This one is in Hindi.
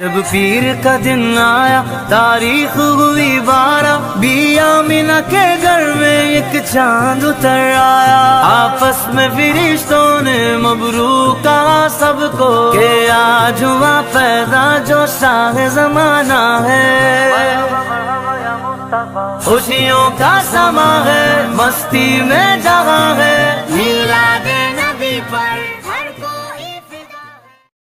जब पीर का दिन आया, तारीख हुई बारह, बिया मीना के घर में एक चाँद उतर आया आपस में फिरिश्तों ने मबरू कहा सबको के आज हुआ पैदा जो शाह जमाना है। खुशियों का समा है, मस्ती में जहाँ है। नीला दे नबी पर।